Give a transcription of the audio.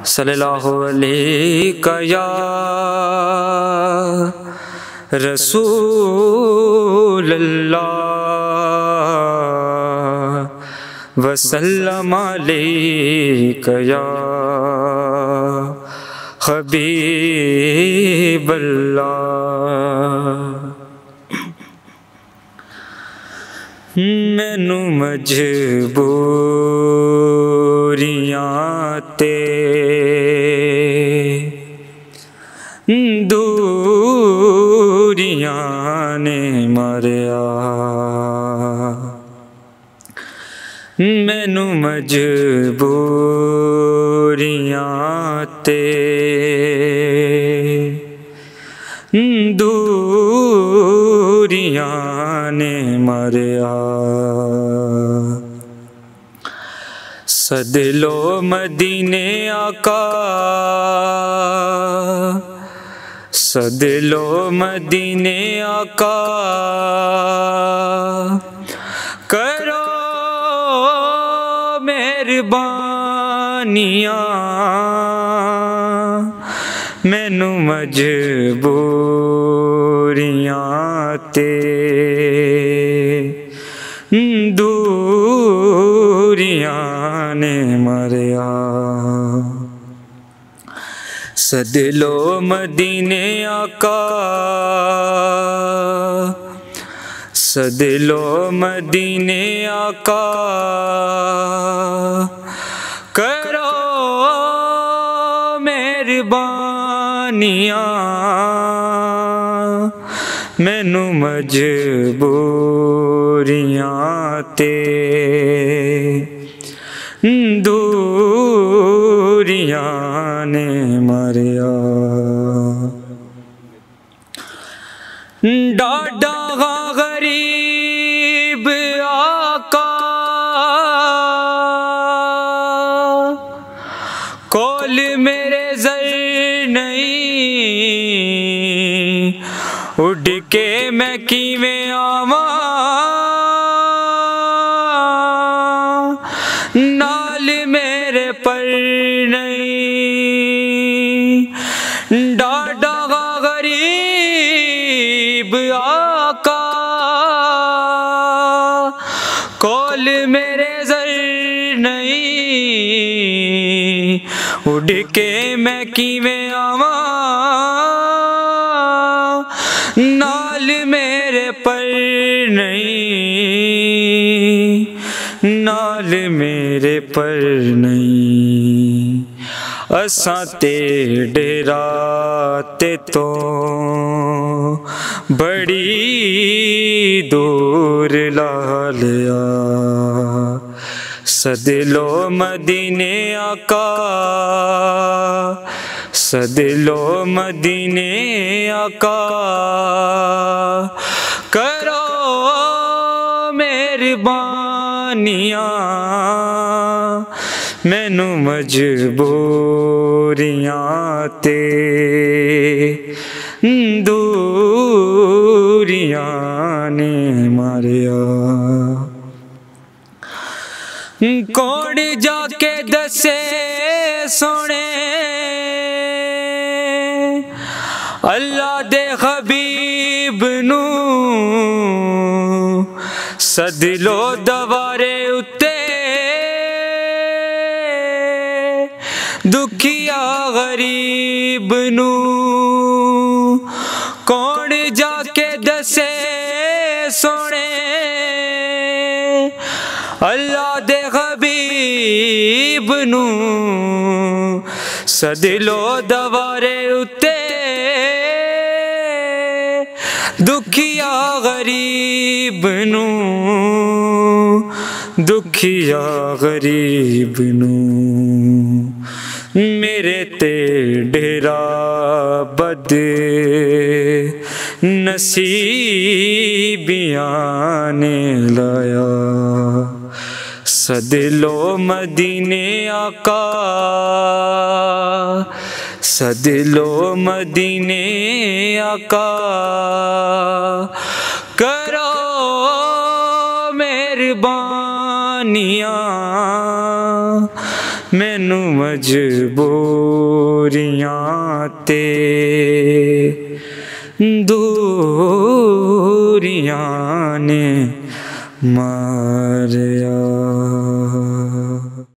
सल्लल्लाहु अलैहि या रसूल अल्लाह वसल्लम अलैका या हबीब अल्लाह ਮੈਨੂੰ ਮਜਬੂਰੀਆਂ ਦੂਰੀਆਂ ਨੇ ਮਰਿਆ। ਮੈਨੂੰ ਮਜਬੂਰੀਆਂ ਤੇ ਦੂਰੀਆਂ ਨੇ ਮਰਿਆ। ਸਦਲੋ ਮਦੀਨੇ ਆਕਾ। ਸਦਲੋ ਮਦੀਨੇ ਆਕਾ। ਕਰੋ ਮਿਹਰਬਾਨੀਆਂ। ਮੈਨੂੰ ਮਜਬੂਰੀਆਂ ਤੇ ਦੂਰੀਆਂ ਨੇ ਮਰਿਆ। ਸਦਲੋ ਮਦੀਨੇ ਆਕਾ। ਸਦਲੋ ਮਦੀਨੇ ਆਕਾ। ਕਰੋ ਮਿਹਰਬਾਨੀਆਂ। ਮੈਨੂੰ ਮਜਬੂਰੀਆਂ ਤੇ ਦੂਰੀਆਂ। ਨੇ ਮਰਿਆ। ਡਾਡਾ ਗਰੀਬ ਆਕਾ। ਕੋਲ ਮੇਰੇ ਜ਼ਰ ਨਹੀਂ। ਉੱਡ ਕੇ ਮੈਂ ਕਿਵੇਂ ਆਵਾਂ? ਨਹੀਂ ਡਾਡਾ ਗਰੀਬ ਆਕਾ। ਕੋਲ ਮੇਰੇ ਜ਼ਰ ਨਹੀਂ। ਉੱਡ ਕੇ ਮੈਂ ਕਿਵੇਂ ਆਵਾਂ? ਨਾਲ ਮੇਰੇ ਪਰ ਨਹੀਂ। ਨਾਲ ਮੇਰੇ ਪਰ ਅਸਾਂ ਤੇ ਡੇਰਾ ਤੇ ਤੋਂ ਬੜੀ ਦੂਰ ਲਾ ਲਿਆ ਸਦਲੋ ਮਦੀਨੇ ਆਕਾ ਸਦਲੋ ਮਦੀਨੇ ਆਕਾ। ਕਰੋ ਮਿਹਰਬਾਨੀਆਂ ਮੈਨੂੰ ਮਜਬੂਰੀਆਂ ਤੇ ਦੂਰੀਆਂ ਨੇ ਮਾਰਿਆ। ਕੋੜ ਜਾ ਕੇ ਦੱਸੇ ਸੋਣੇ ਅੱਲਾ ਦੇ ਖਬੀਬ ਨੂੰ ਸਦਲੋ ਦਵਾਰੇ ਉੱਤੇ। ਦੁਖੀਆ ਗਰੀਬ ਨੂੰ ਕੌਣ ਜਾ ਕੇ ਦੱਸੇ ਸੋਣੇ? ਅੱਲਾ ਦੇ ਹਬੀਬ ਨੂੰ ਸਦਲੋ ਦਵਾਰੇ ਉੱਤੇ। ਦੁਖੀਆ ਗਰੀਬ ਨੂੰ, ਦੁਖੀਆ ਗਰੀਬ ਨੂੰ। ਮੇਰੇ ਤੇ ਡੇਰਾ ਬਦੇ। ਨਸੀਬੀਆਂ ਨੇ ਲਾਇਆ। ਸਦਲੋ ਮਦੀਨੇ ਆਕਾ। ਸਦਲੋ ਮਦੀਨੇ ਆਕਾ। ਕਰੋ ਮਿਹਰਬਾਨ ਕੁਰਬਾਨੀਆਂ ਮੈਨੂੰ ਮਜਬੂਰੀਆਂ ਤੇ ਦੂਰੀਆਂ ਨੇ ਮਾਰਿਆ।